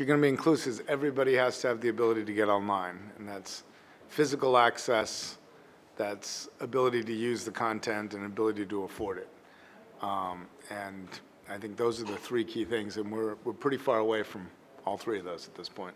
you're going to be inclusive, everybody has to have the ability to get online, and that's physical access, that's ability to use the content, and ability to afford it. Um, And I think those are the three key things, and we're, we're pretty far away from all three of those at this point.